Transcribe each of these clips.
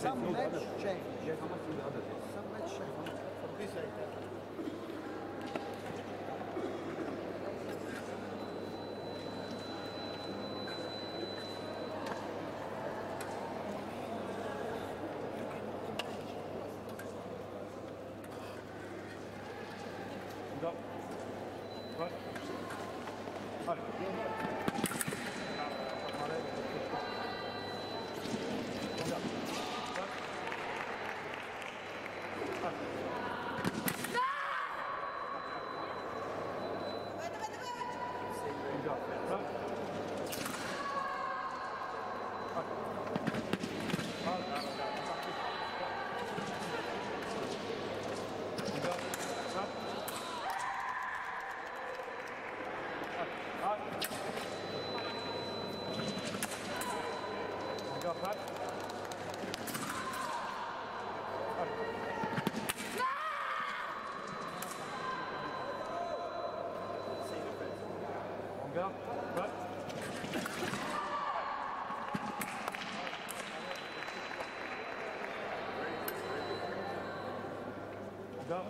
Some match change. Yes, how much is the other? Some match change. Go. Right. Right. Go, right. Go, right. Go.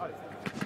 Right.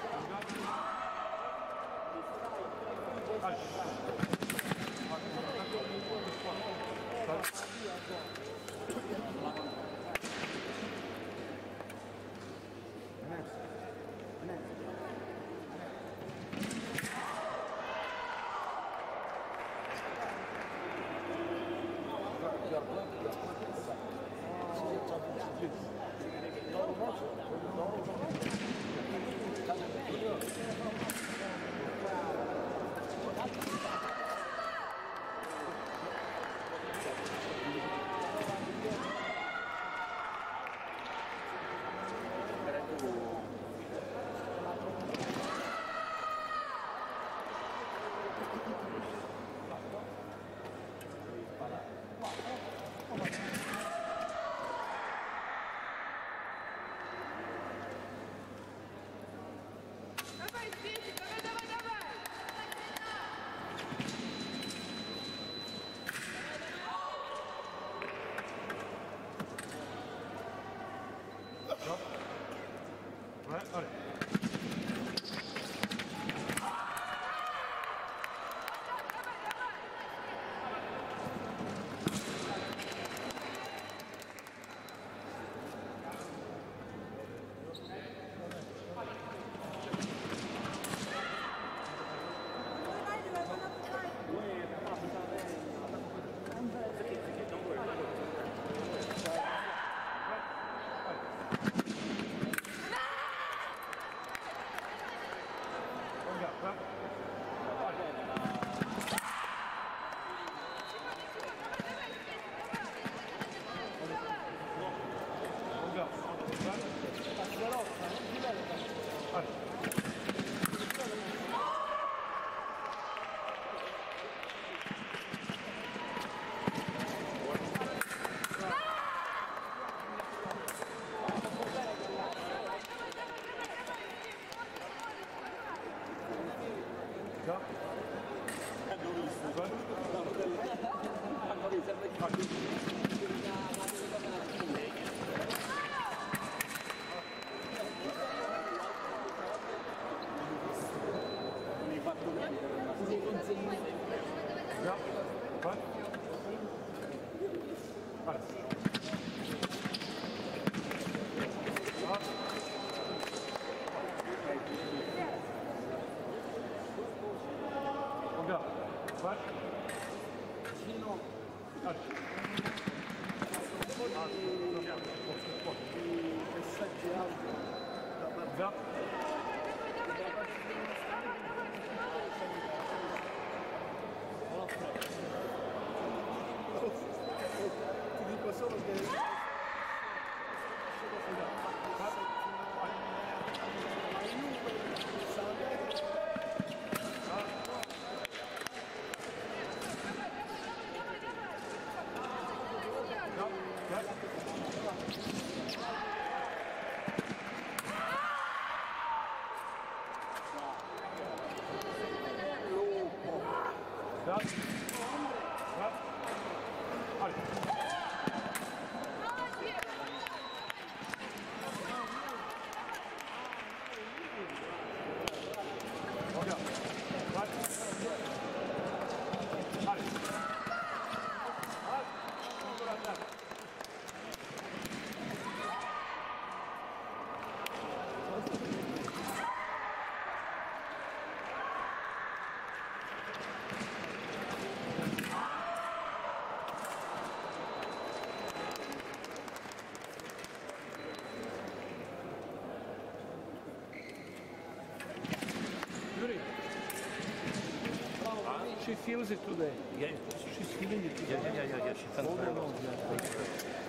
Давай, Петя! Regarde, Raz. Feels it today. Yeah, She's feeling it today. yeah, yeah, yeah, yeah. She felt very well.